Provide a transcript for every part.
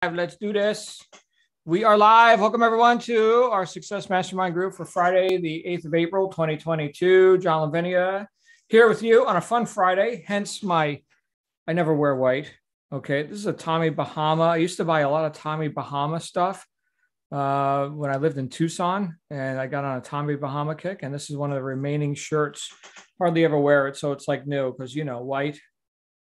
Let's do this. We are live. Welcome everyone to our Success Mastermind group for Friday, the 8th of April, 2022. John Lavenia here with you on a fun Friday. Hence my, I never wear white. Okay. This is a Tommy Bahama. I used to buy a lot of Tommy Bahama stuff uh, when I lived in Tucson and I got on a Tommy Bahama kick. And this is one of the remaining shirts. Hardly ever wear it. So it's like new because, you know, white.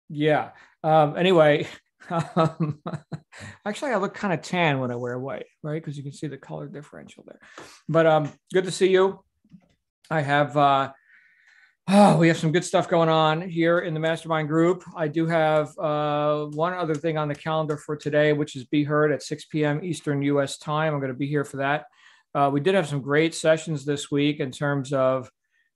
Yeah. Um, anyway, Um, actually, I look kind of tan when I wear white, right? Because you can see the color differential there. But um, good to see you. I have uh, oh, we have some good stuff going on here in the mastermind group. I do have uh, one other thing on the calendar for today, which is Be Heard at 6 p.m. Eastern U.S. time. I'm going to be here for that. Uh, we did have some great sessions this week in terms of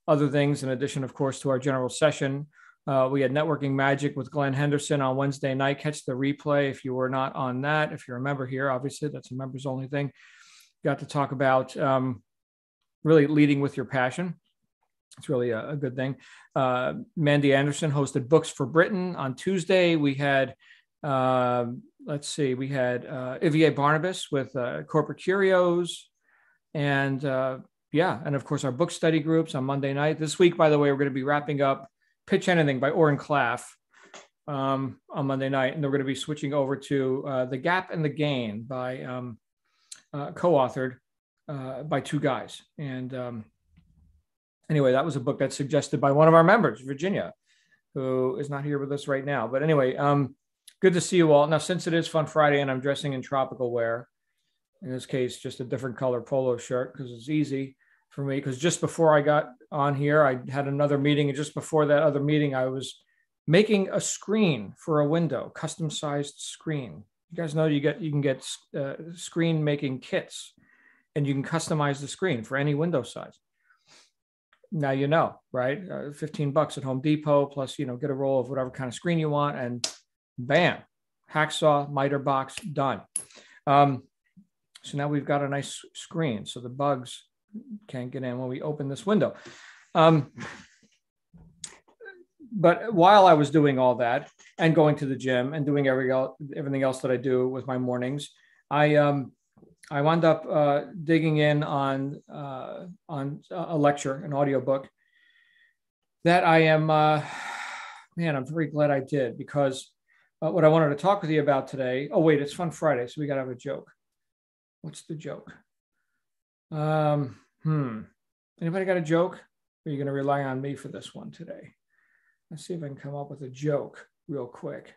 other things, in addition, of course, to our general session. Uh, we had Networking Magic with Glenn Henderson on Wednesday night. Catch the replay if you were not on that. If you're a member here, obviously that's a members only thing. Got to talk about um, really leading with your passion. It's really a, a good thing. Uh, Mandy Anderson hosted Books for Britain on Tuesday. We had, uh, let's see, we had uh, Ivier Barnabas with uh, Corporate Curios. And uh, yeah, and of course, our book study groups on Monday night. This week, by the way, we're going to be wrapping up Pitch Anything by Oren Klaff um, on Monday night, and they're going to be switching over to uh, The Gap and the Gain by um, uh, co-authored uh, by two guys. And um, anyway, that was a book that's suggested by one of our members, Virginia, who is not here with us right now. But anyway, um, good to see you all. Now, since it is Fun Friday and I'm dressing in tropical wear, in this case, just a different color polo shirt because it's easy for me because just before I got on here, I had another meeting, and just before that other meeting, I was making a screen for a window, custom sized screen. You guys know you get you can get uh, screen making kits, and you can customize the screen for any window size. Now you know, right? Uh, Fifteen bucks at Home Depot, plus you know get a roll of whatever kind of screen you want, and bam, hacksaw miter box done. Um, so now we've got a nice screen. So the bugs can't get in when we open this window. Um, but while I was doing all that and going to the gym and doing every everything else that I do with my mornings, I um, I wound up uh, digging in on uh, on a lecture, an audiobook that I am. Uh, man, I'm very glad I did because uh, what I wanted to talk with you about today. Oh wait, it's Fun Friday, so we got to have a joke. What's the joke? Um, Hmm. Anybody got a joke? Or are you going to rely on me for this one today? Let's see if I can come up with a joke real quick.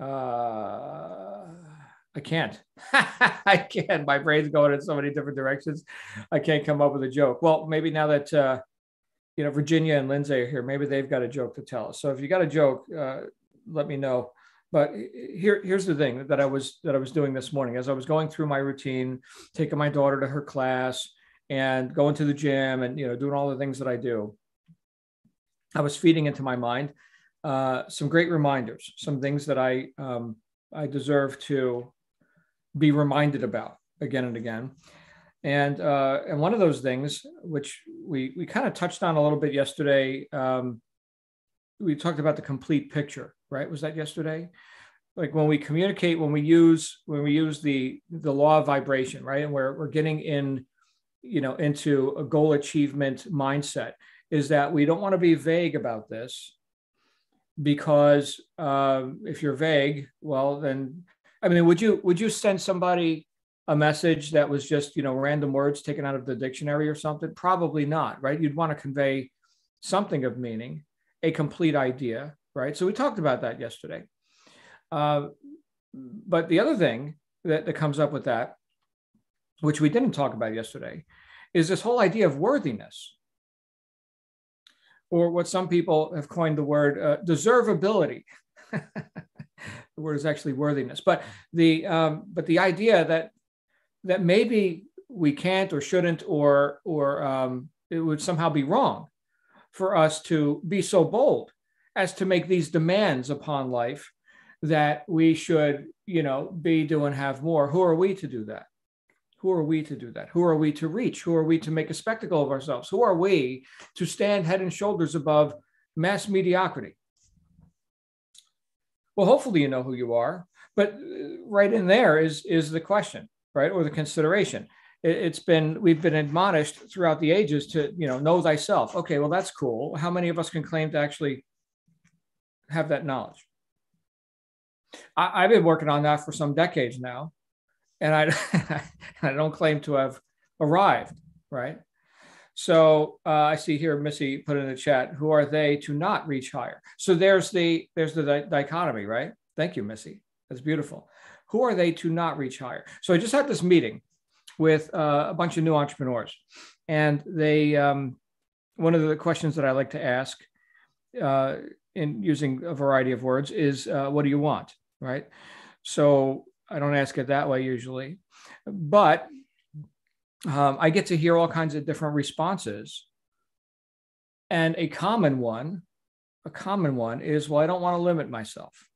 Uh, I can't. I can't. My brain's going in so many different directions. I can't come up with a joke. Well, maybe now that uh, you know Virginia and Lindsay are here, maybe they've got a joke to tell us. So if you got a joke, uh, let me know. But here, here's the thing that I was that I was doing this morning as I was going through my routine, taking my daughter to her class, and going to the gym and you know doing all the things that I do, I was feeding into my mind uh, some great reminders, some things that I um, I deserve to be reminded about again and again. And uh, and one of those things, which we we kind of touched on a little bit yesterday, um, we talked about the complete picture, right? Was that yesterday? Like when we communicate, when we use when we use the the law of vibration, right? And we're we're getting in you know into a goal achievement mindset is that we don't want to be vague about this because uh, if you're vague well then i mean would you would you send somebody a message that was just you know random words taken out of the dictionary or something? Probably not right? You'd want to convey something of meaning a complete idea right? So we talked about that yesterday. Uh, but the other thing that, that comes up with that which we didn't talk about yesterday, is this whole idea of worthiness, or what some people have coined the word uh, deservability. the word is actually worthiness, but the um, but the idea that that maybe we can't or shouldn't or or um, it would somehow be wrong for us to be so bold as to make these demands upon life that we should you know be do and have more. Who are we to do that who are we to do that? Who are we to reach? Who are we to make a spectacle of ourselves? Who are we to stand head and shoulders above mass mediocrity? Well, hopefully you know who you are, but uh, right in there is is the question, right, or the consideration. It, it's been we've been admonished throughout the ages to you know know thyself. Okay, well that's cool. How many of us can claim to actually have that knowledge? I, have been working on that for some decades now, and I I don't claim to have arrived. Right. So uh, I see here Missy put in the chat. Who are they to not reach higher? So there's the there's the di- dichotomy, right? Thank you, Missy. That's beautiful. Who are they to not reach higher? So I just had this meeting with uh, a bunch of new entrepreneurs, and they um, one of the questions that I like to ask uh, in using a variety of words is, uh, "What do you want?" Right. So I don't ask it that way usually, but um, I get to hear all kinds of different responses. And a common one, a common one is, well, I don't want to limit myself.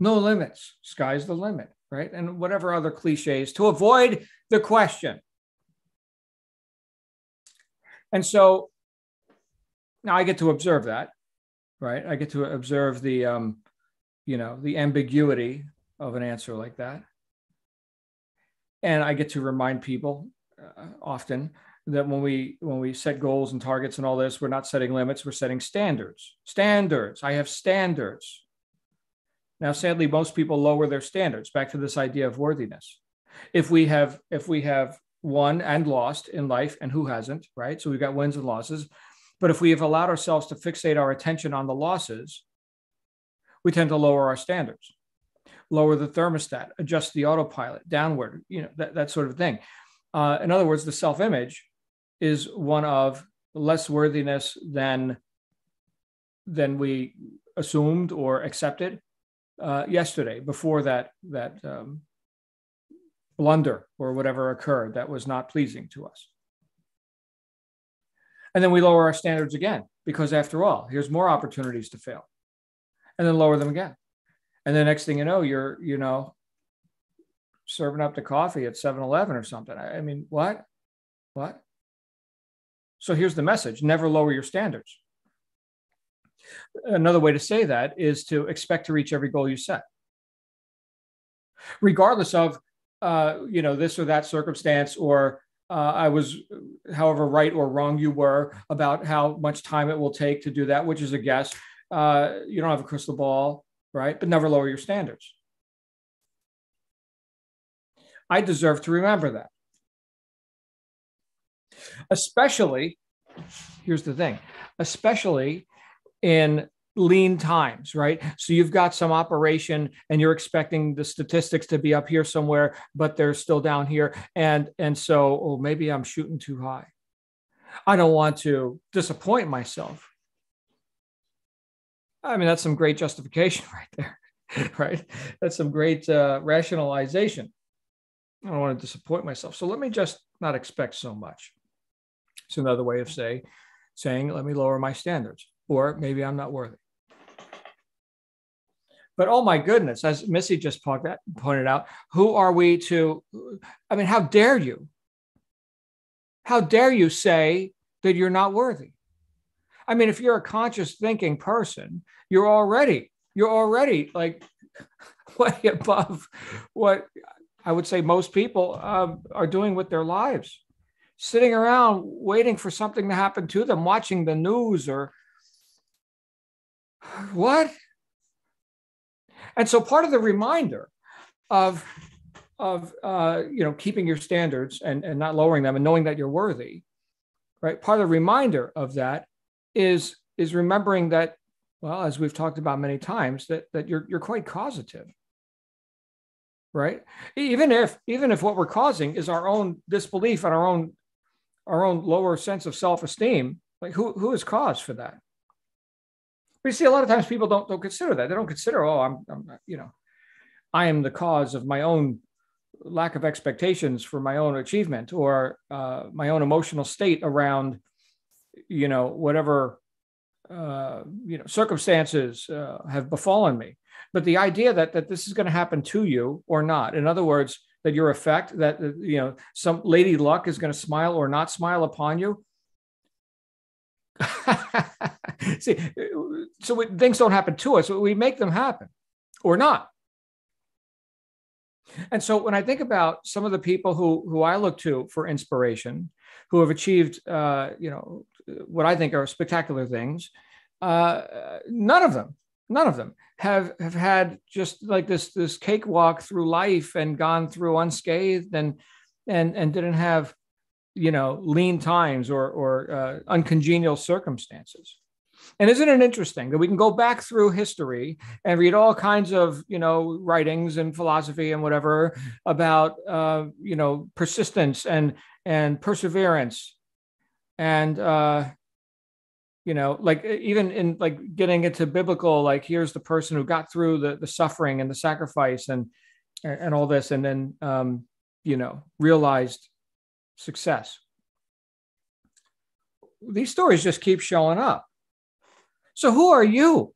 No limits. Sky's the limit, right? And whatever other cliches to avoid the question. And so now I get to observe that, right? I get to observe the, um, you know, the ambiguity of an answer like that and I get to remind people uh, often that when we when we set goals and targets and all this, we're not setting limits, we're setting standards. Standards. I have standards. Now, sadly, most people lower their standards. Back to this idea of worthiness. If we have if we have won and lost in life, and who hasn't, right? So we've got wins and losses. But if we have allowed ourselves to fixate our attention on the losses, we tend to lower our standards lower the thermostat, adjust the autopilot downward, you know, that, that sort of thing. Uh, in other words, the self image is one of less worthiness than, than we assumed or accepted uh, yesterday before that, that um, blunder or whatever occurred that was not pleasing to us. And then we lower our standards again, because after all, here's more opportunities to fail. And then lower them again and the next thing you know you're you know serving up the coffee at 7-eleven or something. I, mean what? What? So here's the message. Never lower your standards. Another way to say that is to expect to reach every goal you set. Regardless of uh, you know this or that circumstance or uh, i was however right or wrong you were about how much time it will take to do that which is a guess uh, you don't have a crystal ball right? But never lower your standards. I deserve to remember that. Especially, here's the thing, especially in lean times, right? So you've got some operation and you're expecting the statistics to be up here somewhere, but they're still down here. And, and so, oh, maybe I'm shooting too high. I don't want to disappoint myself. I mean, that's some great justification right there, right? That's some great uh, rationalization. I don't want to disappoint myself. So let me just not expect so much. It's another way of say, saying, let me lower my standards, or maybe I'm not worthy. But oh my goodness, as Missy just pointed out, who are we to? I mean, how dare you? How dare you say that you're not worthy? I mean, if you're a conscious thinking person, you're already you're already like way above what I would say most people um, are doing with their lives, sitting around waiting for something to happen to them, watching the news or what. And so, part of the reminder of of uh, you know keeping your standards and, and not lowering them and knowing that you're worthy, right? Part of the reminder of that is is remembering that well as we've talked about many times that that you're you're quite causative right? Even if even if what we're causing is our own disbelief and our own our own lower sense of self-esteem like who who is cause for that? We see a lot of times people don't don't consider that. They don't consider oh i'm, I'm you know i am the cause of my own lack of expectations for my own achievement or uh, my own emotional state around you know whatever uh, you know circumstances uh, have befallen me. But the idea that that this is going to happen to you or not in other words that your effect that you know some lady luck is going to smile or not smile upon you. See so we, things don't happen to us we make them happen or not. And so when I think about some of the people who who I look to for inspiration, who have achieved, uh, you know, what I think are spectacular things, uh, none of them, none of them have have had just like this this cakewalk through life and gone through unscathed and and and didn't have, you know, lean times or or uh, uncongenial circumstances. And isn't it interesting that we can go back through history and read all kinds of, you know, writings and philosophy and whatever about, uh, you know, persistence and and perseverance, and uh, you know, like even in like getting into biblical, like here's the person who got through the the suffering and the sacrifice and and all this, and then um, you know realized success. These stories just keep showing up so who are you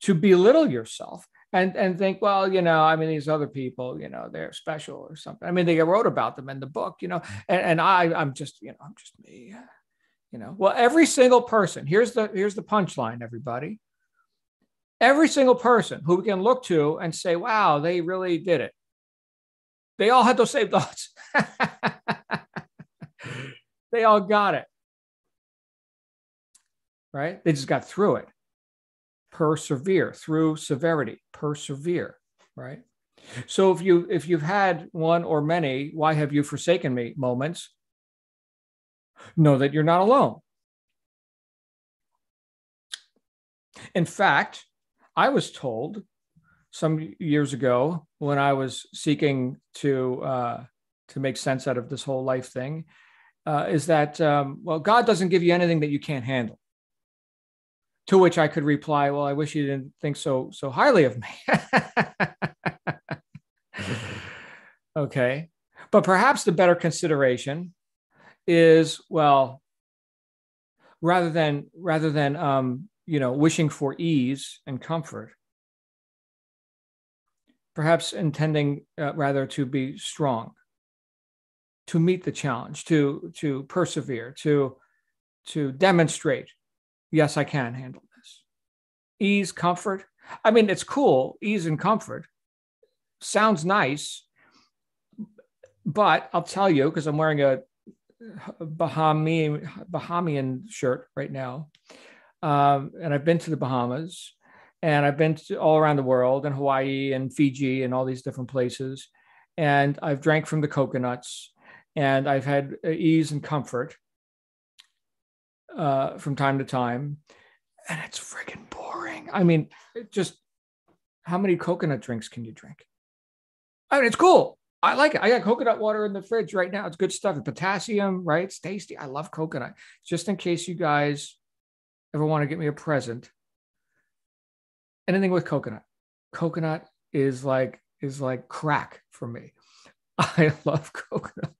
to belittle yourself and and think, well, you know, I mean, these other people, you know, they're special or something. I mean, they wrote about them in the book, you know, and, and I, I'm just, you know, I'm just me, you know. Well, every single person. Here's the here's the punchline, everybody. Every single person who we can look to and say, wow, they really did it. They all had those same thoughts. they all got it right? They just got through it. Persevere through severity, persevere, right? So if you if you've had one or many, why have you forsaken me moments? Know that you're not alone. In fact, I was told some years ago when I was seeking to uh, to make sense out of this whole life thing, uh, is that um, well, God doesn't give you anything that you can't handle. To which I could reply, "Well, I wish you didn't think so so highly of me." okay, but perhaps the better consideration is well, rather than rather than um, you know wishing for ease and comfort, perhaps intending uh, rather to be strong, to meet the challenge, to to persevere, to to demonstrate yes, I can handle this. Ease, comfort. I mean, it's cool, ease and comfort. Sounds nice. But I'll tell you, because I'm wearing a Bahamian, Bahamian shirt right now. Um, and I've been to the Bahamas and I've been to all around the world and Hawaii and Fiji and all these different places. And I've drank from the coconuts and I've had ease and comfort uh, from time to time, and it's freaking boring. I mean, just how many coconut drinks can you drink? I mean, it's cool. I like it. I got coconut water in the fridge right now. It's good stuff. It's potassium, right? It's tasty. I love coconut. Just in case you guys ever want to get me a present, anything with coconut. Coconut is like is like crack for me. I love coconut.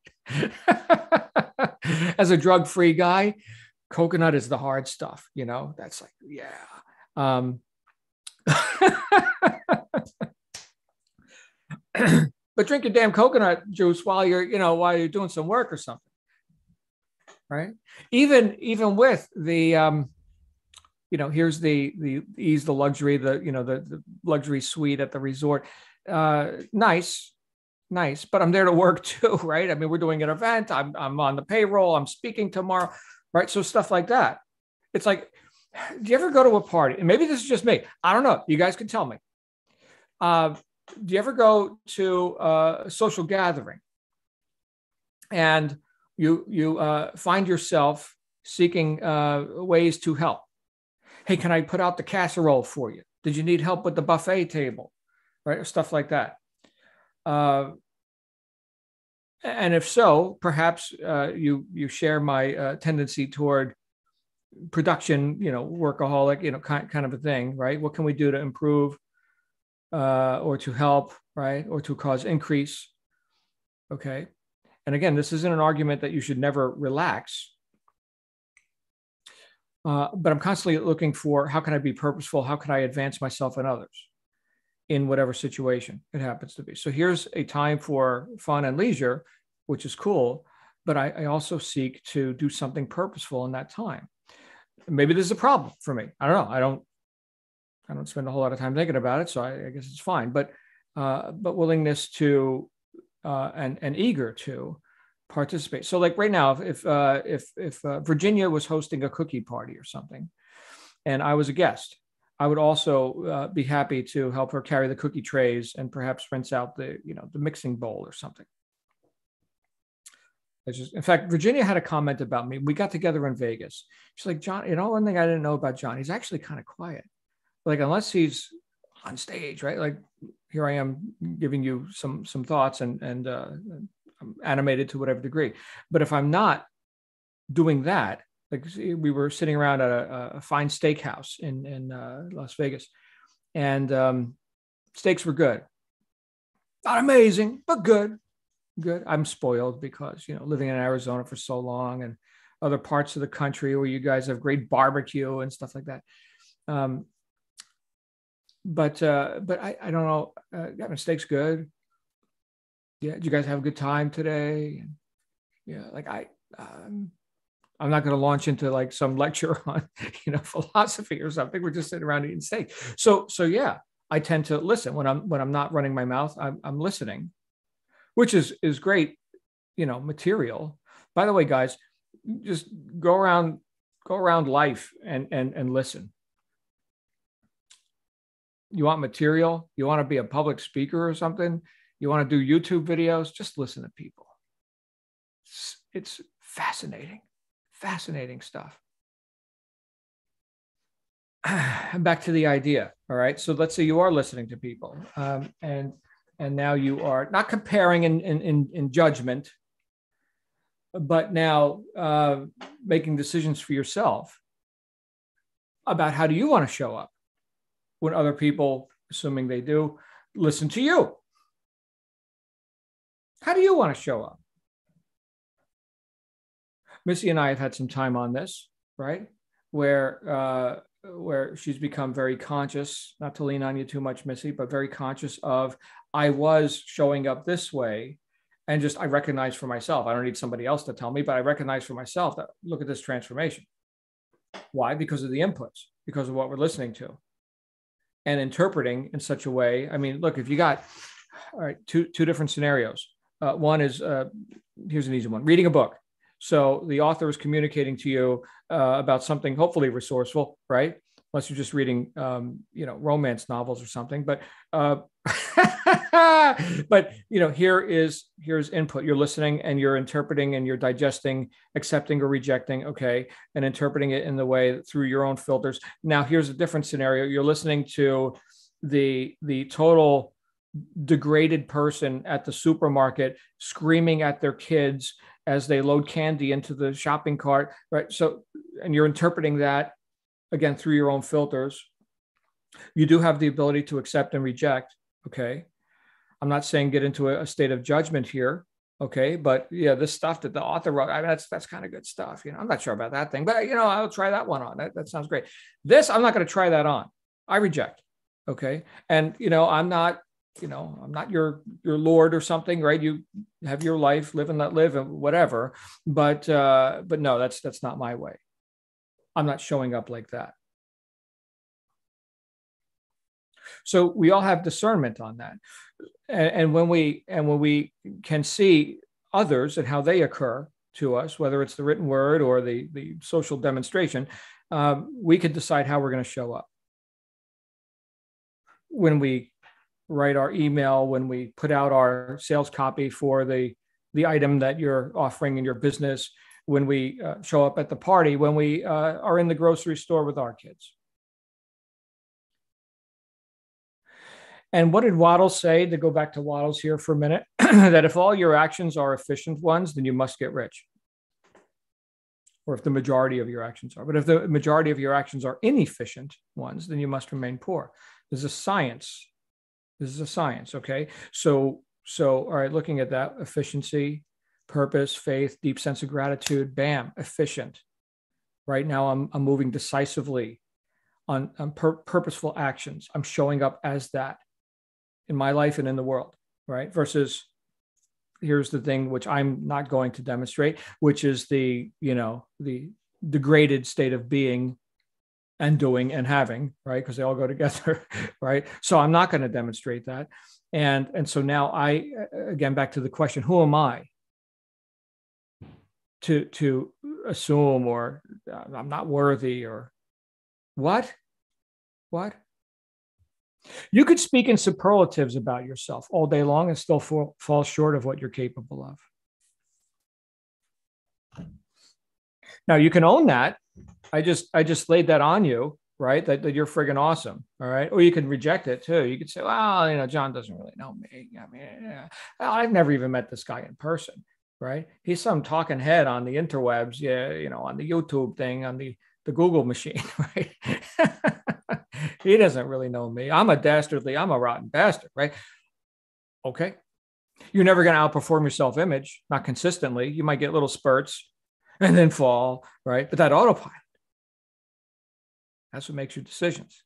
As a drug-free guy, coconut is the hard stuff, you know, that's like, yeah. Um, but drink your damn coconut juice while you're, you know, while you're doing some work or something. Right. Even, even with the, um, you know, here's the, the ease, the luxury, the, you know, the, the luxury suite at the resort. Uh, nice, nice, but I'm there to work too, right? I mean, we're doing an event. I'm, I'm on the payroll. I'm speaking tomorrow right? So stuff like that. It's like, do you ever go to a party? And maybe this is just me. I don't know. You guys can tell me. Uh, do you ever go to a social gathering and you you uh, find yourself seeking uh, ways to help? Hey, can I put out the casserole for you? Did you need help with the buffet table? Right, stuff like that. And if so, perhaps uh, you you share my uh, tendency toward production, you know, workaholic, you know, kind kind of a thing, right? What can we do to improve uh, or to help, right, or to cause increase? Okay, and again, this isn't an argument that you should never relax. Uh, but I'm constantly looking for how can I be purposeful? How can I advance myself and others in whatever situation it happens to be? So here's a time for fun and leisure which is cool. But I, I also seek to do something purposeful in that time. Maybe this is a problem for me. I don't know. I don't I don't spend a whole lot of time thinking about it, so I, I guess it's fine. But uh, but willingness to uh, and and eager to participate. So, like right now, if if uh, if, if uh, Virginia was hosting a cookie party or something, and I was a guest, I would also uh, be happy to help her carry the cookie trays and perhaps rinse out the you know the mixing bowl or something. Just, in fact, Virginia had a comment about me. We got together in Vegas. She's like, John, you know, one thing I didn't know about John, he's actually kind of quiet. Like, unless he's on stage, right? Like, here I am giving you some some thoughts and and uh, I'm animated to whatever degree. But if I'm not doing that, like we were sitting around at a, a fine steakhouse in in uh, Las Vegas, and um, steaks were good, not amazing, but good, good. I'm spoiled because you know living in Arizona for so long and other parts of the country where you guys have great barbecue and stuff like that. Um, but uh, but I, I don't know. Uh, yeah, steak's good. Yeah, did you guys have a good time today? Yeah, like I um, I'm not going to launch into like some lecture on, you know, philosophy or something. We're just sitting around eating steak. So, so yeah, I tend to listen when I'm when I'm not running my mouth. I'm, I'm listening, which is is great, you know, material. By the way, guys, just go around go around life and and and listen. You want material? You want to be a public speaker or something? You want to do YouTube videos? Just listen to people. It's, it's fascinating. Fascinating stuff. Back to the idea. All right. So let's say you are listening to people, um, and and now you are not comparing in in, in, in judgment, but now uh, making decisions for yourself about how do you want to show up when other people, assuming they do, listen to you. How do you want to show up? Missy and I have had some time on this, right? Where uh, where she's become very conscious, not to lean on you too much, Missy, but very conscious of I was showing up this way, and just I recognize for myself. I don't need somebody else to tell me, but I recognize for myself that look at this transformation. Why? Because of the inputs, because of what we're listening to, and interpreting in such a way. I mean, look, if you got all right, two two different scenarios. Uh, one is uh, here's an easy one: reading a book. So the author is communicating to you uh, about something hopefully resourceful, right? Unless you're just reading, um, you know, romance novels or something. But uh, but you know, here is here's input. You're listening and you're interpreting and you're digesting, accepting or rejecting. Okay, and interpreting it in the way through your own filters. Now here's a different scenario. You're listening to the the total degraded person at the supermarket screaming at their kids as they load candy into the shopping cart, right? So, and you're interpreting that again through your own filters. You do have the ability to accept and reject. Okay. I'm not saying get into a, a state of judgment here. Okay. But yeah, this stuff that the author wrote, I mean, that's, that's kind of good stuff. You know, I'm not sure about that thing, but you know, I'll try that one on. That, that sounds great. This, I'm not going to try that on. I reject. Okay. And, you know, I'm not you know i'm not your your lord or something right? You have your life live and let live and whatever. But uh but no that's that's not my way. I'm not showing up like that. So we all have discernment on that. And, and when we and when we can see others and how they occur to us whether it's the written word or the the social demonstration um, we can decide how we're going to show up. When we write our email, when we put out our sales copy for the the item that you're offering in your business, when we uh, show up at the party, when we uh, are in the grocery store with our kids. And what did Wattles say? To go back to Wattles here for a minute, that if all your actions are efficient ones, then you must get rich. Or if the majority of your actions are. But if the majority of your actions are inefficient ones, then you must remain poor. There's a science this is a science, okay? So, so all right, looking at that efficiency, purpose, faith, deep sense of gratitude, bam, efficient. Right now, I'm, I'm moving decisively on, on pur- purposeful actions. I'm showing up as that in my life and in the world, right? Versus here's the thing which I'm not going to demonstrate, which is the, you know, the degraded state of being and doing and having, right? Because they all go together, right? So I'm not going to demonstrate that. and and so now i again back to the question who am i to to assume or uh, i'm not worthy or what what you could speak in superlatives about yourself all day long and still fall, fall short of what you're capable of now you can own that i just i just laid that on you right? That, that you're friggin' awesome. All right. Or you can reject it too. You could say, well, you know, John doesn't really know me. I mean. I've never even met this guy in person. Right. He's some talking head on the interwebs. Yeah. You know, on the YouTube thing, on the, the Google machine. Right. he doesn't really know me. I'm a dastardly, I'm a rotten bastard. Right. Okay. You're never going to outperform your self image, not consistently. You might get little spurts and then fall. Right. But that autopilot, that's what makes your decisions,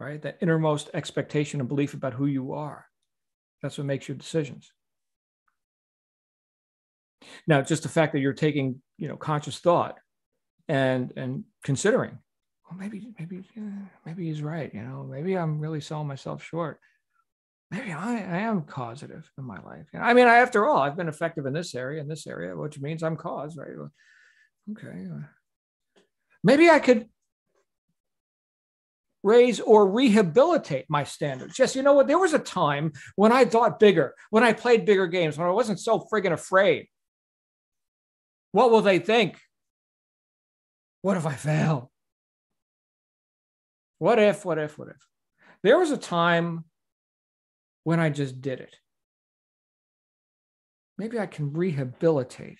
right? That innermost expectation and belief about who you are. That's what makes your decisions. Now, just the fact that you're taking, you know, conscious thought and and considering, well, maybe, maybe, maybe he's right. You know, maybe I'm really selling myself short. Maybe I, I am causative in my life. I mean, I, after all, I've been effective in this area, in this area, which means I'm cause, right? Okay. Maybe I could raise or rehabilitate my standards. Yes, you know what? There was a time when I thought bigger, when I played bigger games, when I wasn't so friggin' afraid. What will they think? What if I fail? What if, what if, what if? There was a time when I just did it. Maybe I can rehabilitate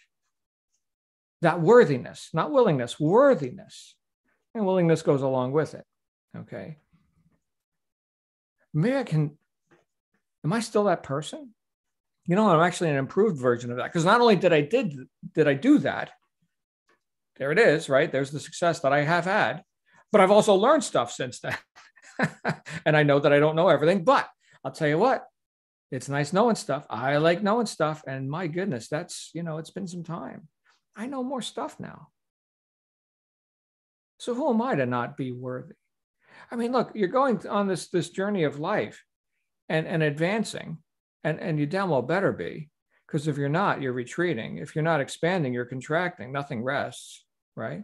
that worthiness, not willingness, worthiness. And willingness goes along with it. Okay. Maybe I can, am I still that person? You know, I'm actually an improved version of that. Because not only did I did did I do that, there it is, right? There's the success that I have had, but I've also learned stuff since then. and I know that I don't know everything, but I'll tell you what, it's nice knowing stuff. I like knowing stuff. And my goodness, that's, you know, it's been some time. I know more stuff now. So who am I to not be worthy? I mean, look, you're going on this this journey of life and, and advancing, and, and you damn well better be. Because if you're not, you're retreating. If you're not expanding, you're contracting. Nothing rests, right?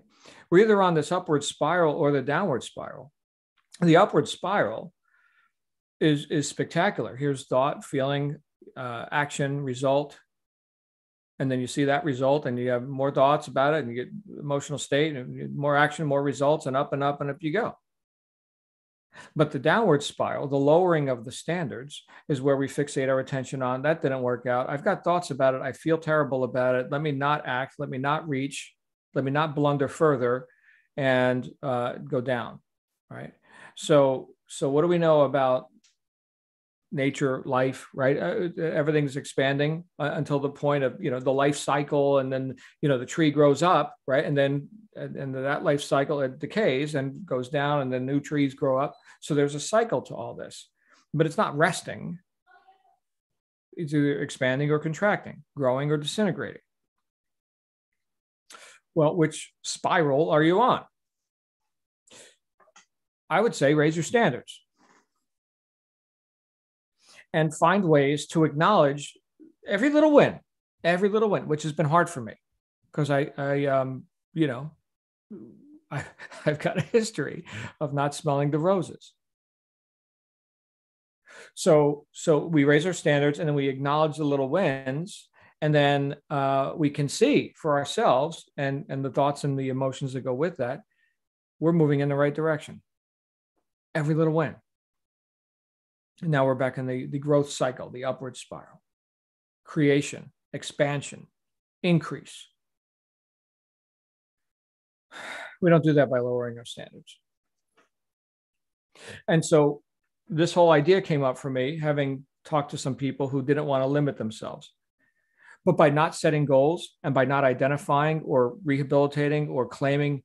We're either on this upward spiral or the downward spiral. The upward spiral is, is spectacular. Here's thought, feeling, uh, action, result. And then you see that result and you have more thoughts about it and you get emotional state and more action, more results, and up and up and up you go. But the downward spiral, the lowering of the standards, is where we fixate our attention on that didn't work out. I've got thoughts about it. I feel terrible about it. Let me not act. Let me not reach. Let me not blunder further and uh, go down. Right. So, so what do we know about nature life right? Uh, uh, everything's expanding uh, until the point of you know the life cycle and then you know the tree grows up right? And then and, and that life cycle it decays and goes down and then new trees grow up. So there's a cycle to all this but it's not resting. It's either expanding or contracting growing or disintegrating. Well which spiral are you on? I would say raise your standards and find ways to acknowledge every little win, every little win, which has been hard for me because I, I, um, you know, I, I've got a history of not smelling the roses. So, so we raise our standards and then we acknowledge the little wins, and then uh, we can see for ourselves and and the thoughts and the emotions that go with that, we're moving in the right direction. Every little win. And now we're back in the, the growth cycle, the upward spiral, creation, expansion, increase. We don't do that by lowering our standards. And so this whole idea came up for me, having talked to some people who didn't want to limit themselves. But by not setting goals and by not identifying or rehabilitating or claiming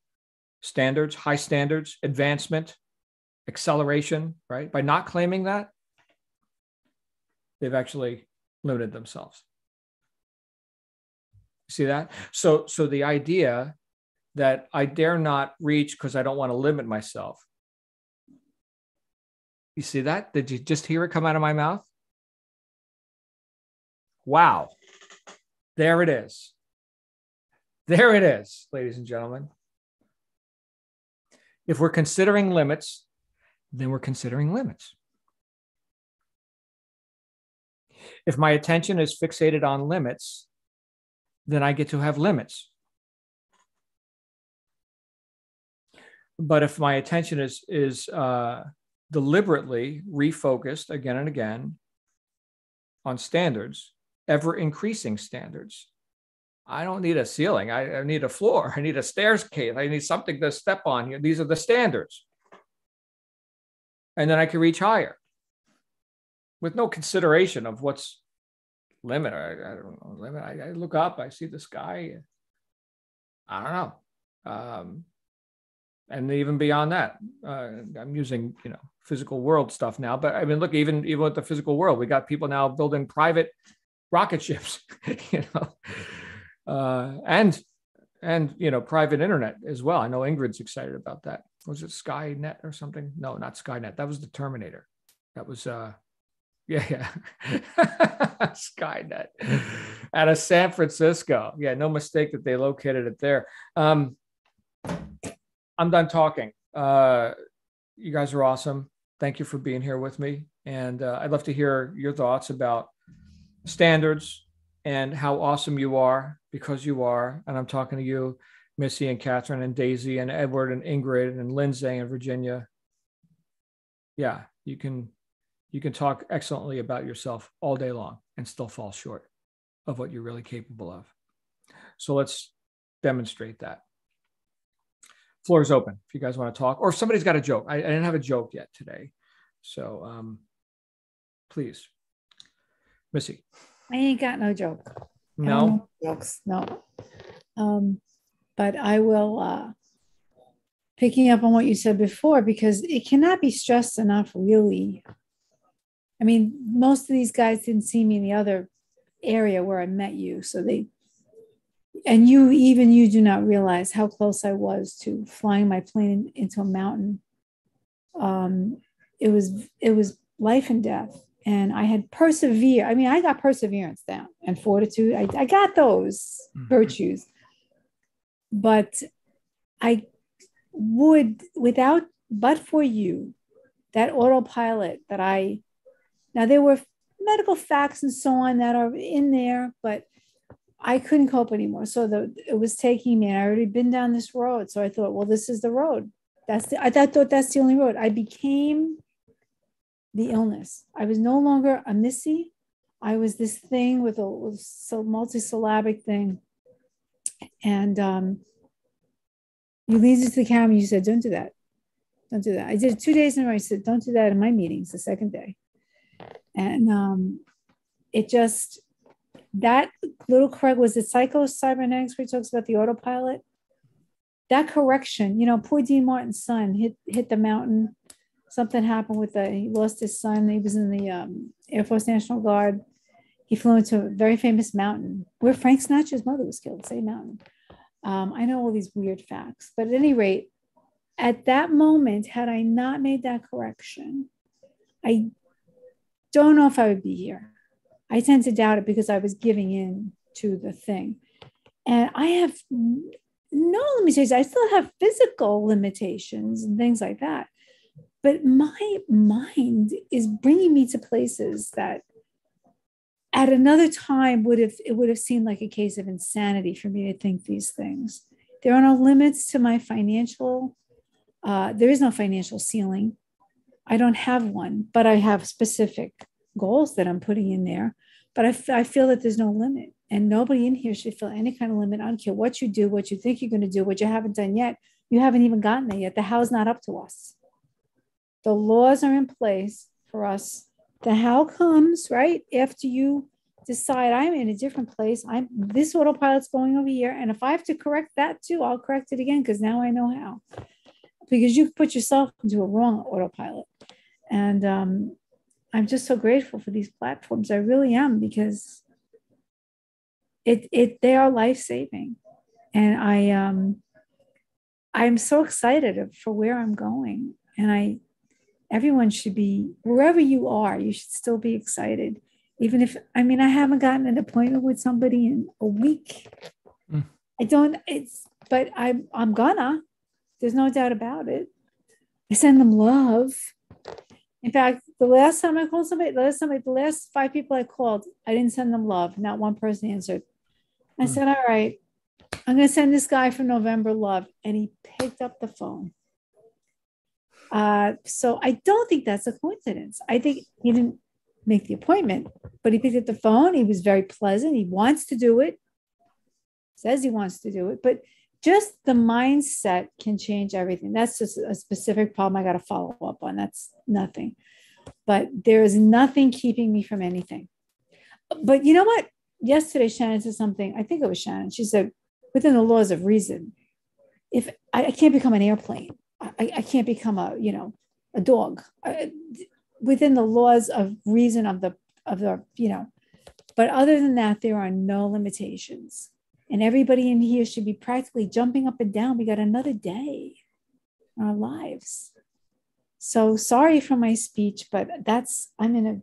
standards, high standards, advancement, acceleration, right? By not claiming that, they've actually limited themselves. See that? So, so the idea that I dare not reach because I don't want to limit myself. You see that? Did you just hear it come out of my mouth? Wow. There it is. There it is, ladies and gentlemen. If we're considering limits, then we're considering limits. If my attention is fixated on limits, then I get to have limits. But if my attention is is uh, deliberately refocused again and again on standards, ever increasing standards, I don't need a ceiling. I, I, need a floor. I need a stairs case. I need something to step on. here. These are the standards. And then I can reach higher with no consideration of what's limit. I, I don't know, limit. I, I, look up, I see the sky. I don't know. Um, and even beyond that, uh, I'm using, you know, physical world stuff now. But I mean, look, even even with the physical world, we got people now building private rocket ships, you know uh, and and you know private internet as well. I know Ingrid's excited about that. Was it Skynet or something? No, not Skynet. That was the Terminator. That was uh, yeah, yeah, Skynet out of San Francisco. Yeah, no mistake that they located it there. Um, I'm done talking. Uh, you guys are awesome. Thank you for being here with me, and uh, I'd love to hear your thoughts about standards and how awesome you are because you are. And I'm talking to you, Missy and Catherine and Daisy and Edward and Ingrid and Lindsay and Virginia. Yeah, you can you can talk excellently about yourself all day long and still fall short of what you're really capable of. So let's demonstrate that. Floor is open if you guys want to talk, or if somebody's got a joke. I, I didn't have a joke yet today. So um, please, Missy. I ain't got no joke. No jokes. No. Um, but I will uh, picking up on what you said before because it cannot be stressed enough. Really, I mean, most of these guys didn't see me in the other area where I met you, so they and you even you do not realize how close I was to flying my plane into a mountain. Um, it was it was life and death and I had persevere. I mean, I got perseverance down and fortitude. I, I got those mm-hmm. virtues, but I would, without, but for you, that autopilot that I, now there were medical facts and so on that are in there, but I couldn't cope anymore. So the, it was taking me, and I already been down this road. So I thought, well, this is the road. That's the, I thought that's the only road. I became the illness. I was no longer a missy. I was this thing with a so multisyllabic thing. And um, you lead it to the camera. You said, "Don't do that. Don't do that." I did it two days in a row. I said, "Don't do that." In my meetings, the second day, and um, it just that little correct was it psycho cybernetics where he talks about the autopilot. That correction, you know, poor Dean Martin's son hit hit the mountain. Something happened with the he lost his son. He was in the um, air force national guard. He flew into a very famous mountain where frank sinatra's mother was killed same mountain. Um, i know all these weird facts but at any rate at that moment had i not made that correction i don't know if i would be here. I tend to doubt it because i was giving in to the thing. And i have no limitations. I still have physical limitations and things like that. But my mind is bringing me to places that at another time would have it would have seemed like a case of insanity for me to think these things. There are no limits to my financial uh, there is no financial ceiling i don't have one but i have specific goals that i'm putting in there but I, f- I feel that there's no limit and nobody in here should feel any kind of limit i don't care what you do what you think you're going to do what you haven't done yet you haven't even gotten there yet the how's not up to us the laws are in place for us. The how comes, right? After you decide I'm in a different place, I'm this autopilot's going over here. And if I have to correct that too, I'll correct it again because now I know how. Because you've put yourself into a wrong autopilot. And um, I'm just so grateful for these platforms. I really am because it it they are life saving. And I um I'm so excited for where I'm going. And I everyone should be wherever you are you should still be excited even if I mean I haven't gotten an appointment with somebody in a week. Mm. I don't. It's but I'm I'm gonna. There's no doubt about it. I send them love. In fact, the last time I called somebody, the last time, the last five people I called, I didn't send them love. Not one person answered. I mm. said, "All right, I'm going to send this guy from November love," and he picked up the phone. Uh, so I don't think that's a coincidence. I think he didn't make the appointment, but he picked up the phone. He was very pleasant. He wants to do it, says he wants to do it, but just the mindset can change everything. That's just a specific problem I got to follow up on. That's nothing. But there is nothing keeping me from anything. But you know what? Yesterday, Shannon said something. I think it was Shannon. She said, within the laws of reason, if I, I can't become an airplane, I, I, can't become a, you know, a dog. I, within the laws of reason of the of the you know but other than that there are no limitations and everybody in here should be practically jumping up and down we got another day in our lives so sorry for my speech but that's i'm in a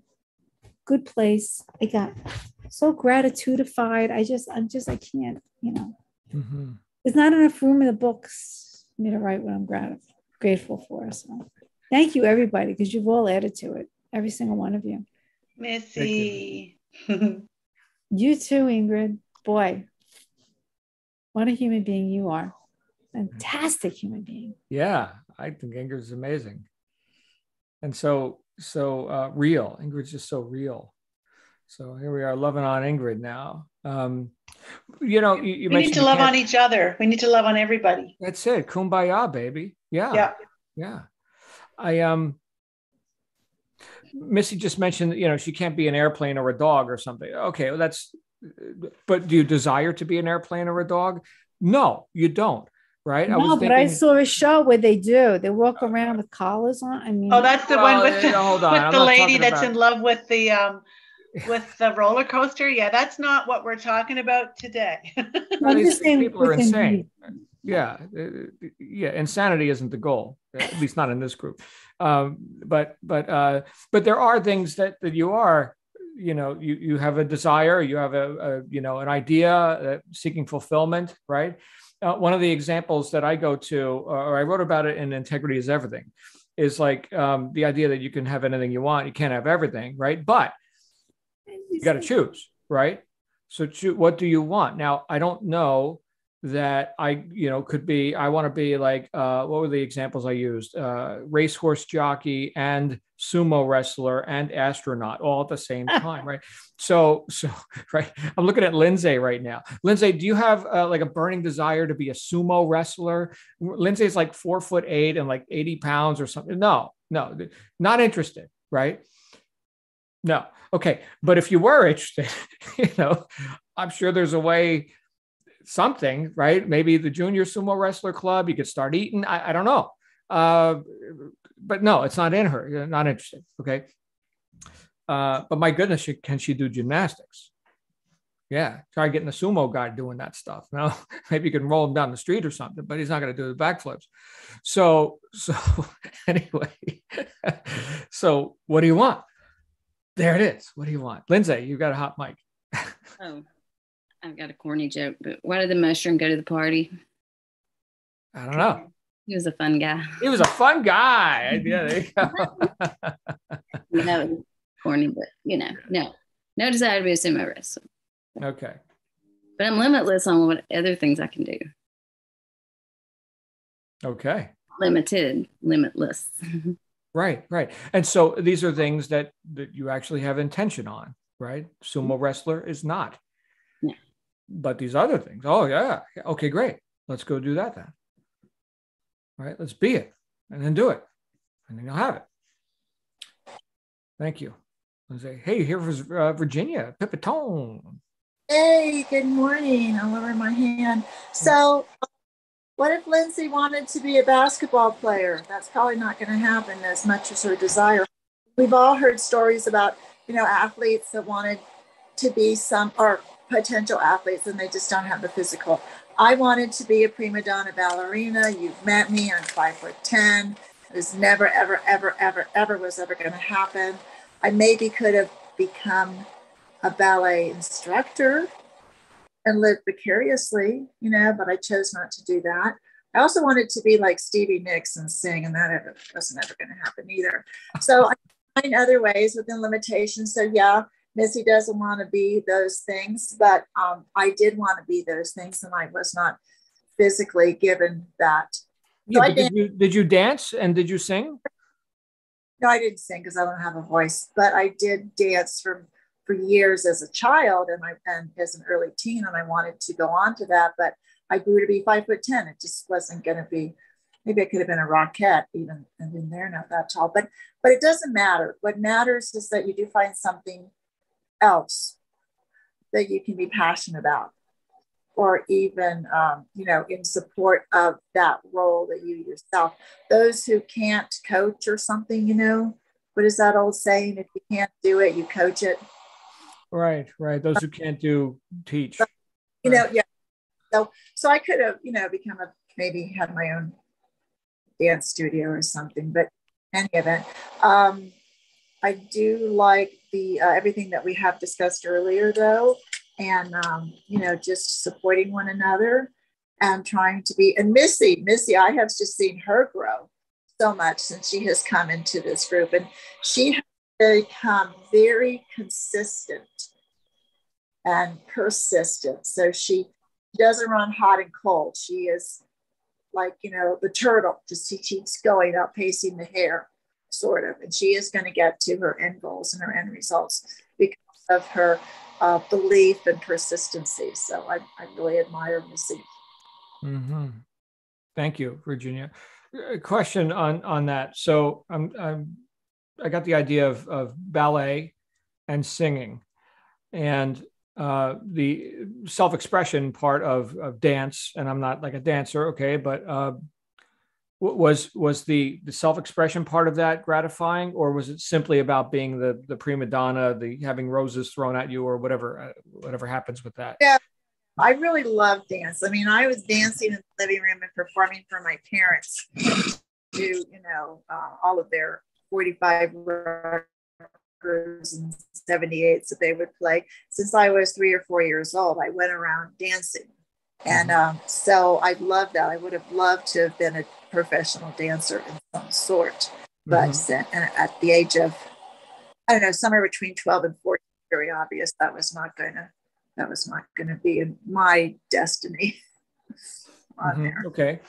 good place i got so gratitudified i just i'm just i can't you know mm-hmm. there's not enough room in the books for me to write what i'm grat- grateful for so Thank you, everybody, because you've all added to it, every single one of you. Missy. You. you too, Ingrid. Boy, what a human being you are. Fantastic human being. Yeah, I think Ingrid's amazing. And so, so uh, real. Ingrid's just so real. So here we are loving on Ingrid now. Um, you know, you, you we need to love on each other. We need to love on everybody. That's it. Kumbaya, baby. Yeah. Yeah. Yeah. I um Missy just mentioned, you know, she can't be an airplane or a dog or something. Okay, well, that's but do you desire to be an airplane or a dog? No, you don't. Right? No, I thinking, but I saw a show where they do. They walk around with collars on. I mean, oh, that's the well, one with the, with the lady that's about... in love with the um with the roller coaster. Yeah, that's not what we're talking about today. I'm just saying people are insane yeah uh, yeah insanity isn't the goal at least not in this group um, but but uh, but there are things that that you are you know you you have a desire you have a, a you know an idea uh, seeking fulfillment right? Uh, one of the examples that i go to or i wrote about it in integrity is everything is like um, the idea that you can have anything you want you can't have everything right? But you got to choose right? So cho- what do you want? Now i don't know that I, you know, could be, I want to be like, uh, what were the examples I used? Uh, racehorse jockey and sumo wrestler and astronaut all at the same time, right? So, so, right. I'm looking at Lindsay right now. Lindsay, do you have uh, like a burning desire to be a sumo wrestler? Lindsay's like four foot eight and like 80 pounds or something. No, no, not interested, right? No. Okay. But if you were interested, you know, I'm sure there's a way something, right? Maybe the junior sumo wrestler club, you could start eating. I, I don't know. Uh, but no, it's not in her. You're not interested. Okay. Uh, but my goodness, she, can she do gymnastics? Yeah, try getting a sumo guy doing that stuff. Now, maybe you can roll him down the street or something, but he's not going to do the backflips. So, so anyway, so what do you want? There it is. What do you want, Lindsay? You've got a hot mic. oh, I've got a corny joke, but why did the mushroom go to the party? I don't know. He was a fun guy. He was a fun guy. yeah, there you go. no, corny, but you know, no, no desire to be a sumo wrestler. Okay. But I'm limitless on what other things I can do. Okay. Limited, limitless. right, right. And so these are things that that you actually have intention on, right? Sumo wrestler is not but these other things, oh yeah, okay, great. Let's go do that then. All right, let's be it and then do it. And then you'll have it. Thank you. I say, hey, here was uh, Virginia, Pipitone. Hey, good morning. I'll lower my hand. So, what if Lindsay wanted to be a basketball player? That's probably not going to happen as much as her desire. We've all heard stories about, you know, athletes that wanted to be some, or potential athletes and they just don't have the physical. I wanted to be a prima donna ballerina. You've met me. I'm five foot 10. It was never, ever, ever, ever, ever was ever going to happen. I maybe could have become a ballet instructor and live vicariously, you know, but I chose not to do that. I also wanted to be like Stevie Nicks and sing, and that wasn't ever going to happen either. So I find other ways within limitations. So yeah, Missy doesn't want to be those things, but um, I did want to be those things, and I was not physically given that. Yeah, so did, you, did you dance and did you sing? No, I didn't sing because I don't have a voice, but I did dance from for years as a child and I and as an early teen, and I wanted to go on to that, but I grew to be five foot ten. It just wasn't going to be. Maybe I could have been a rockette even and been there not that tall, but but it doesn't matter. What matters is that you do find something else that you can be passionate about or even um, you know in support of that role that you yourself those who can't coach or something you know what is that old saying? If you can't do it you coach it. Right right. Those who can't do teach. You know yeah. So so i could have you know become a maybe had my own dance studio or something but any event um i do like the uh, everything that we have discussed earlier though and um, you know just supporting one another and trying to be and missy missy i have just seen her grow so much since she has come into this group and she has become very consistent and persistent. So she doesn't run hot and cold. She is like you know the turtle just she keeps going outpacing the hare sort of and she is going to get to her end goals and her end results because of her uh, belief and persistency. So I, I really admire Missy. Mm-hmm. Thank you, Virginia. A question on on that. So I'm, I'm I got the idea of, of ballet and singing, and uh, the self-expression part of, of dance. And I'm not like a dancer, okay, but uh, was was the the self-expression part of that gratifying or was it simply about being the the prima donna the having roses thrown at you or whatever uh, whatever happens with that? Yeah. I really love dance. I mean i was dancing in the living room and performing for my parents to you know uh, all of their 45 records and 78s that they would play. Since i was three or four years old i went around dancing. And um, so I love that. I would have loved to have been a professional dancer in some sort, but mm-hmm. at the age of, I don't know, somewhere between 12 and 14, very obvious that was not going to, that was not going to be my destiny. mm-hmm. Okay.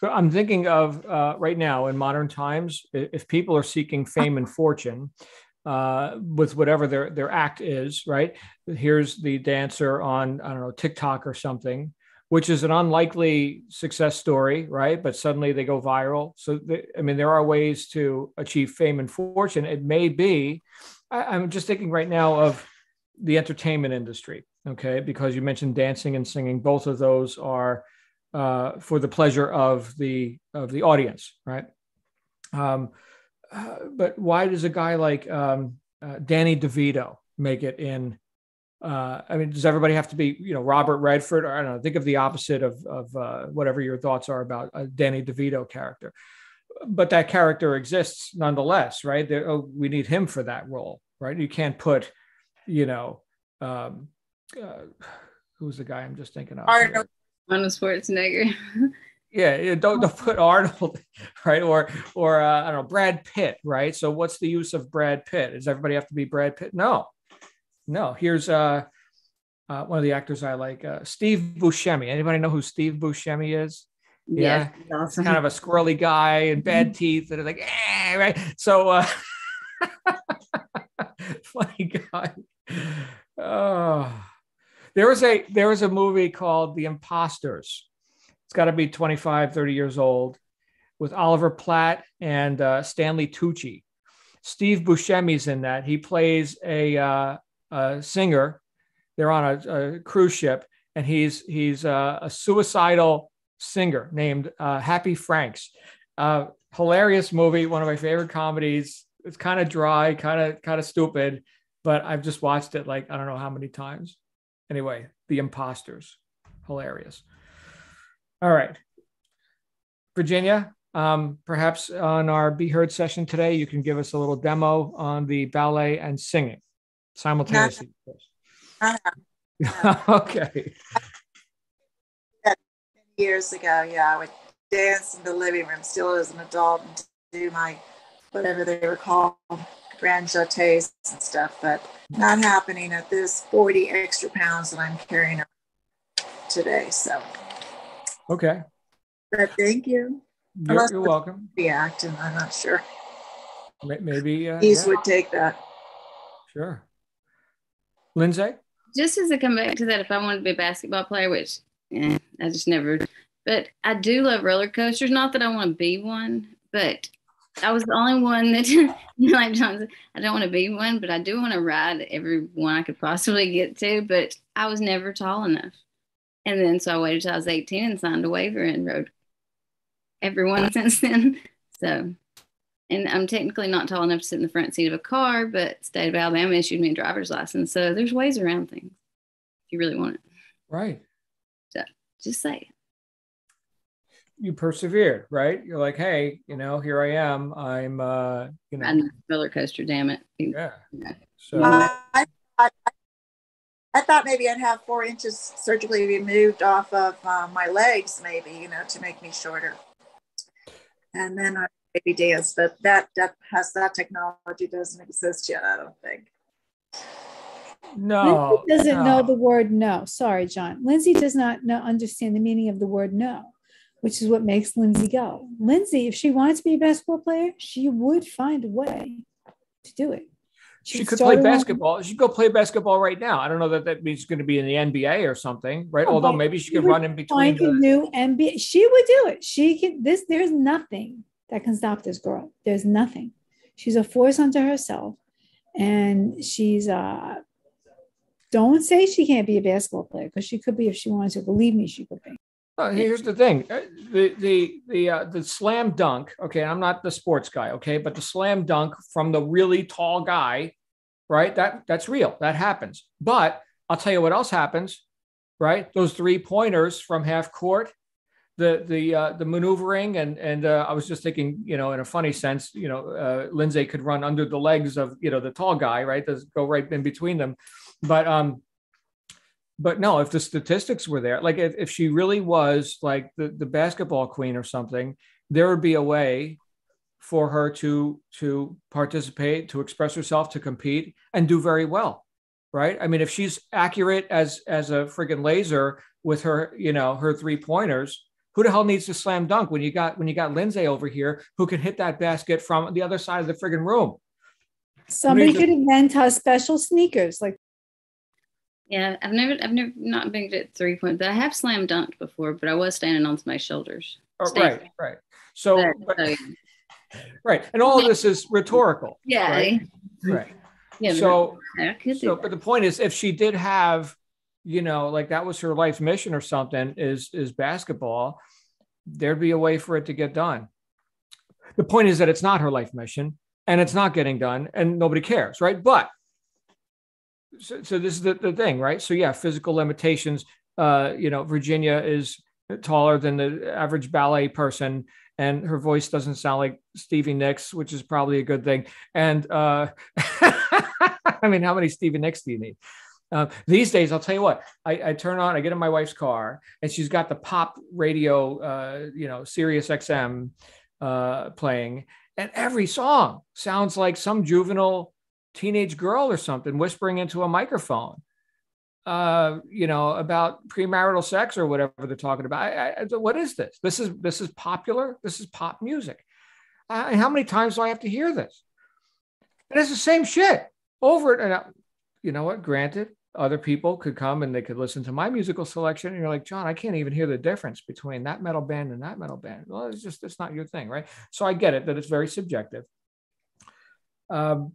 So I'm thinking of uh, right now in modern times, if people are seeking fame and fortune, uh, with whatever their their act is, right? Here's the dancer on I don't know TikTok or something, which is an unlikely success story, right? But suddenly they go viral. So, I mean, there are ways to achieve fame and fortune. It may be, I, am just thinking right now of the entertainment industry, okay? Because you mentioned dancing and singing, both of those are uh, for the pleasure of the of the audience, right? Um, uh, but why does a guy like um, uh, Danny DeVito make it in uh, I mean, does everybody have to be, you know, Robert Redford? Or I don't know. Think of the opposite of of uh, whatever your thoughts are about a Danny DeVito character, but that character exists nonetheless, right? There, oh, we need him for that role, right? You can't put, you know, um, uh, who's the guy I'm just thinking of? Arnold, Arnold Schwarzenegger. yeah, don't don't put Arnold, right? Or or uh, I don't know Brad Pitt, right? So what's the use of Brad Pitt? Does everybody have to be Brad Pitt? No, no, here's uh, uh, one of the actors I like, uh, Steve Buscemi. Anybody know who Steve Buscemi is? Yeah, yeah awesome. kind of a squirrely guy and bad mm-hmm. teeth that are like, eh, right? So, uh, funny guy. Oh, there was a there was a movie called The Impostors. It's got to be 25, 30 years old, with Oliver Platt and uh, Stanley Tucci. Steve Buscemi's in that. He plays a uh, a singer. They're on a, a cruise ship, and he's he's a, a suicidal singer named uh, Happy Franks. Uh, hilarious movie, one of my favorite comedies. It's kind of dry, kind of kind of stupid, but I've just watched it like I don't know how many times. Anyway, The Impostors, hilarious. All right, Virginia. Um, perhaps on our Be Heard session today, you can give us a little demo on the ballet and singing simultaneously. okay. Years ago, yeah, I would dance in the living room still as an adult and do my whatever they were called grand jetés and stuff, but not happening at this 40 extra pounds that I'm carrying today. So okay. But thank you. You're, you're welcome. React, and I'm not sure. Maybe uh, yeah. would take that. Sure. Lindsay? Just as I come back to that, if I wanted to be a basketball player, which eh, I just never, but I do love roller coasters. Not that I want to be one, but I was the only one that, like John I don't want to be one, but I do want to ride every one I could possibly get to. But I was never tall enough. And then so I waited till I was 18 and signed a waiver and rode everyone since then. So and I'm technically not tall enough to sit in the front seat of a car, but state of Alabama issued me a driver's license. So there's ways around things if you really want it. Right. So just say it. You persevered, right? You're like, hey, you know, here I am. I'm, uh, you know, I'm roller coaster. Damn it. Yeah. yeah. So uh, I, I, I, thought maybe I'd have four inches surgically removed off of uh, my legs, maybe, you know, to make me shorter. And then I baby dance, but that that has that technology doesn't exist yet. I don't think. No, Lindsay doesn't no. know the word no. Sorry, John. Lindsay does not know, understand the meaning of the word no, which is what makes Lindsay go. Lindsay, if she wanted to be a basketball player, she would find a way to do it. She, she could play basketball. On, she could go play basketball right now. I don't know that that means she's going to be in the NBA or something, right? No, Although maybe she could run in between. Find the, a new NBA. She would do it. She can. This there's nothing that can stop this girl. There's nothing. She's a force unto herself. And she's uh don't say she can't be a basketball player because she could be if she wanted to. Believe me, she could be. Well, here's the thing: uh, the the the uh, the slam dunk. Okay, I'm not the sports guy. Okay, but the slam dunk from the really tall guy, right? That that's real. That happens. But I'll tell you what else happens, right? Those three pointers from half court the the uh, the maneuvering and and uh, I was just thinking, you know, in a funny sense, you know, uh, Lindsay could run under the legs of you know the tall guy, right? Does go right in between them, but um, but no, if the statistics were there, like if, if she really was like the the basketball queen or something, there would be a way for her to to participate, to express herself, to compete, and do very well, right? I mean, if she's accurate as as a friggin' laser with her, you know, her three pointers who the hell needs to slam dunk when you got when you got Lindsay over here who can hit that basket from the other side of the friggin' room? Somebody could invent us special sneakers like. Yeah, I've never, I've never not been at three point, but I have slam dunked before. But I was standing on my shoulders. Oh, right, right. So, but, but, right, and all of this is rhetorical. Yeah, right. right. Yeah. So, so, but the point is, if she did have you know like that was her life's mission or something is is basketball. There'd be a way for it to get done. The point is that it's not her life mission and it's not getting done and nobody cares right? But so, so this is the, the thing right? So yeah physical limitations uh you know virginia is taller than the average ballet person and her voice doesn't sound like stevie nicks which is probably a good thing. And uh i mean how many stevie nicks do you need uh, these days, I'll tell you what, I, I, turn on, I get in my wife's car and she's got the pop radio, uh, you know, Sirius XM uh, playing. And every song sounds like some juvenile teenage girl or something whispering into a microphone, uh, you know, about premarital sex or whatever they're talking about. I, I, what is this? This is, this is popular. This is pop music. how many times do I have to hear this? And it's the same shit over. And uh, you know what? Granted, other people could come and they could listen to my musical selection and you're like john i can't even hear the difference between that metal band and that metal band. Well it's just it's not your thing right? So i get it that it's very subjective. Um,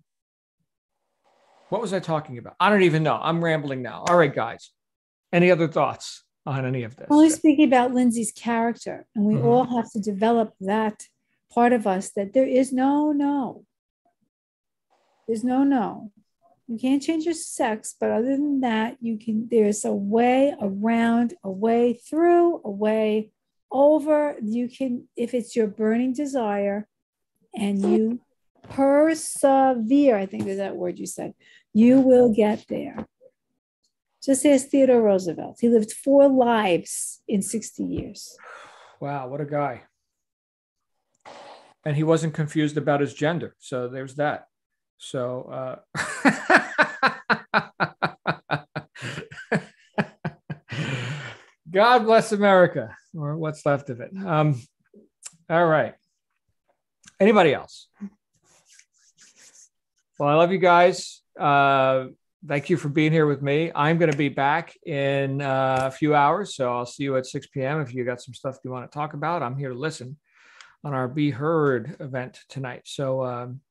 what was i talking about? I don't even know. I'm rambling now. All right guys. Any other thoughts on any of this? Only speaking about lindsay's character and we mm-hmm. all have to develop that part of us that there is no no. There's no no you can't change your sex, but other than that, you can. There's a way around, a way through, a way over. You can, if it's your burning desire, and you persevere. I think is that word you said. You will get there. Just ask Theodore Roosevelt. He lived four lives in 60 years. Wow, what a guy. And he wasn't confused about his gender. So there's that. So, uh, God bless America, or what's left of it. Um, all right. Anybody else? Well, I love you guys. Uh, thank you for being here with me. I'm going to be back in uh, a few hours, so I'll see you at 6 p.m. If you got some stuff you want to talk about, I'm here to listen on our Be Heard event tonight. So um,